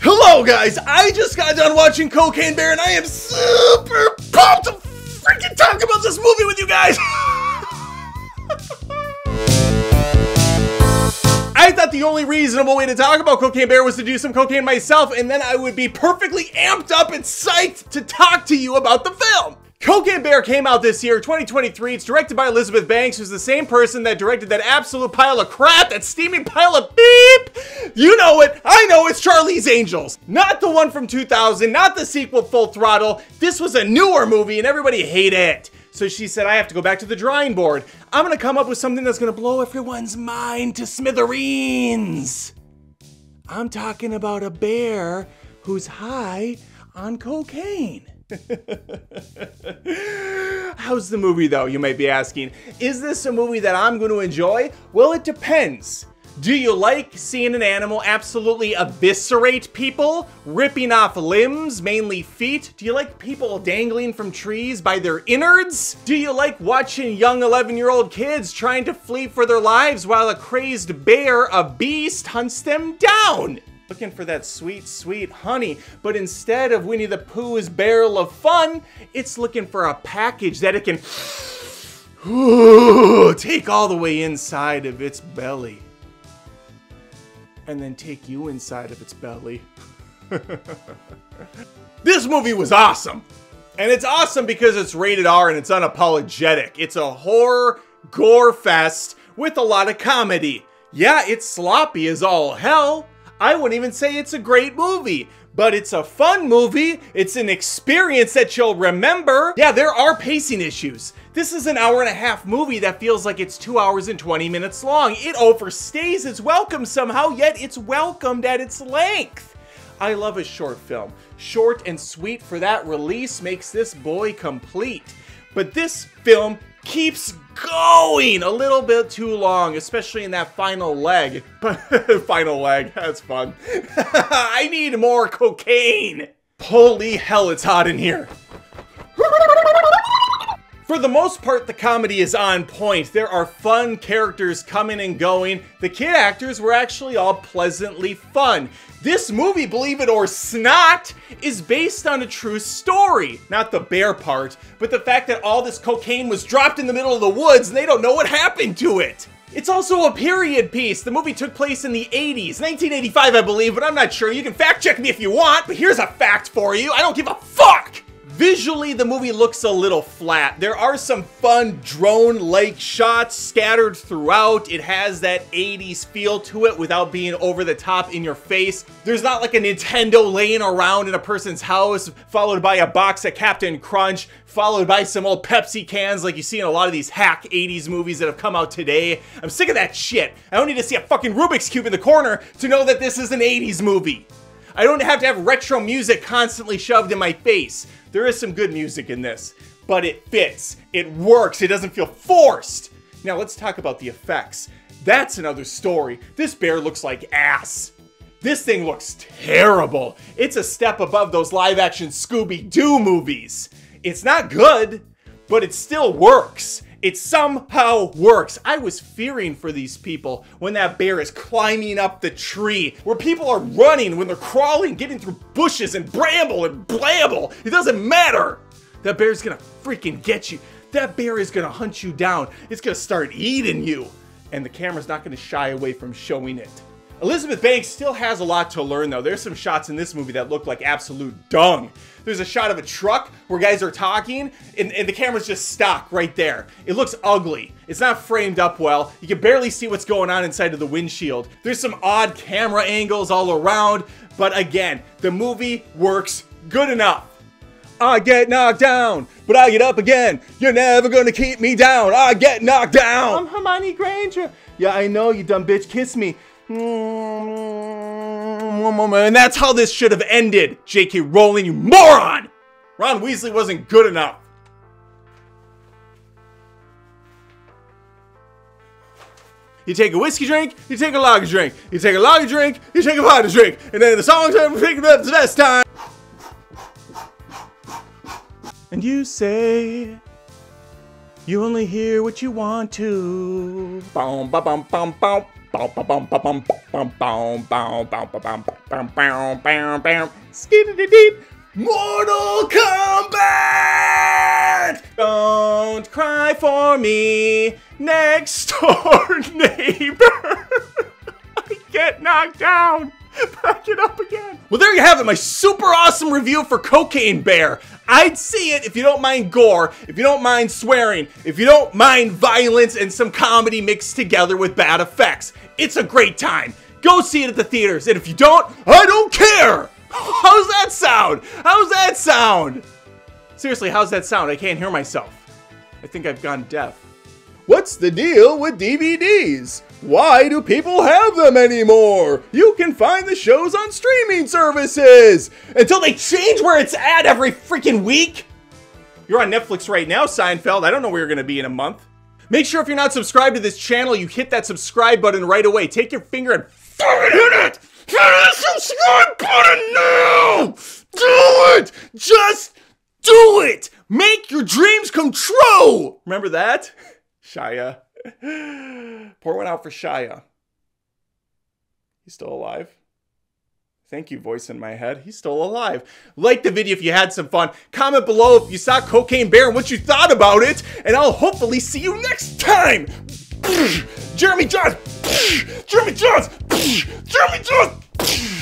Hello, guys! I just got done watching Cocaine Bear and I am super pumped to freaking talk about this movie with you guys! I thought the only reasonable way to talk about Cocaine Bear was to do some cocaine myself, and then I would be perfectly amped up and psyched to talk to you about the film. Cocaine Bear came out this year, 2023. It's directed by Elizabeth Banks, who's the same person that directed that absolute pile of crap, that steaming pile of beep. You know it. I know it's Charlie's Angels. Not the one from 2000, not the sequel Full Throttle. This was a newer movie and everybody hated it. So she said, I have to go back to the drawing board. I'm gonna come up with something that's gonna blow everyone's mind to smithereens. I'm talking about a bear who's high on cocaine. How's the movie though, you might be asking? Is this a movie that I'm going to enjoy? Well, it depends. Do you like seeing an animal absolutely eviscerate people, ripping off limbs, mainly feet? Do you like people dangling from trees by their innards? Do you like watching young 11 year old kids trying to flee for their lives while a crazed bear, a beast, hunts them down? Looking for that sweet, sweet honey. But instead of Winnie the Pooh's barrel of fun, it's looking for a package that it can take all the way inside of its belly. And then take you inside of its belly. this movie was awesome. And it's awesome because it's rated R and it's unapologetic. It's a horror gore fest with a lot of comedy. Yeah, it's sloppy as all hell, I wouldn't even say it's a great movie, but it's a fun movie. It's an experience that you'll remember. Yeah, there are pacing issues. This is an hour and a half movie that feels like it's two hours and 20 minutes long. It overstays its welcome somehow, yet it's welcomed at its length. I love a short film. Short and sweet for that release makes this boy complete. But this film keeps going a little bit too long, especially in that final leg. final leg, that's fun. I need more cocaine. Holy hell, it's hot in here. For the most part, the comedy is on point. There are fun characters coming and going. The kid actors were actually all pleasantly fun. This movie, believe it or not, is based on a true story. Not the bear part, but the fact that all this cocaine was dropped in the middle of the woods and they don't know what happened to it. It's also a period piece. The movie took place in the 80s, 1985, I believe, but I'm not sure. You can fact check me if you want, but here's a fact for you. I don't give a fuck! Visually, the movie looks a little flat. There are some fun drone-like shots scattered throughout. It has that 80s feel to it without being over the top in your face. There's not like a Nintendo laying around in a person's house, followed by a box of Captain Crunch, followed by some old Pepsi cans like you see in a lot of these hack 80s movies that have come out today. I'm sick of that shit. I don't need to see a fucking Rubik's Cube in the corner to know that this is an 80s movie. I don't have to have retro music constantly shoved in my face. There is some good music in this, but it fits. It works. It doesn't feel forced. Now let's talk about the effects. That's another story. This bear looks like ass. This thing looks terrible. It's a step above those live action Scooby Doo movies. It's not good, but it still works. It somehow works. I was fearing for these people when that bear is climbing up the tree, where people are running, when they're crawling, getting through bushes and bramble and blamble. It doesn't matter. That bear's gonna freaking get you. That bear is gonna hunt you down. It's gonna start eating you. And the camera's not gonna shy away from showing it. Elizabeth Banks still has a lot to learn though. There's some shots in this movie that look like absolute dung. There's a shot of a truck where guys are talking and, and, the camera's just stock right there. It looks ugly. It's not framed up well. You can barely see what's going on inside of the windshield. There's some odd camera angles all around, but again, the movie works good enough. I get knocked down, but I get up again. You're never gonna keep me down. I get knocked down. I'm Hermione Granger. Yeah, I know, you dumb bitch. Kiss me. And that's how this should have ended, J.K. Rowling, you moron! Ron Weasley wasn't good enough. You take a whiskey drink, you take a lager drink. You take a lager drink, you take a vodka drink. And then the song's time to pick up the best time. And you say, you only hear what you want to. Ba, bum, bum, bum. Mortal Kombat! Don't cry for me, next door neighbor. I get knocked down. Back it up again. Well, there you have it, my super awesome review for Cocaine Bear. I'd see it if you don't mind gore, if you don't mind swearing, if you don't mind violence and some comedy mixed together with bad effects. It's a great time. Go see it at the theaters, and if you don't, I don't care! How's that sound? How's that sound? Seriously, how's that sound? I can't hear myself. I think I've gone deaf. What's the deal with DVDs? Why do people have them anymore? You can find the shows on streaming services until they change where it's at every freaking week. You're on Netflix right now, Seinfeld. I don't know where you're going to be in a month. Make sure if you're not subscribed to this channel, you hit that subscribe button right away. Take your finger and fucking hit it! Hit the subscribe button now! Do it! Just do it! Make your dreams come true! Remember that? Shia. Pour one out for Shia. He's still alive. Thank you, voice in my head. He's still alive. Like the video if you had some fun. Comment below if you saw Cocaine Bear and what you thought about it. And I'll hopefully see you next time. Jeremy Jahns. Jeremy Jahns. Jeremy Jahns.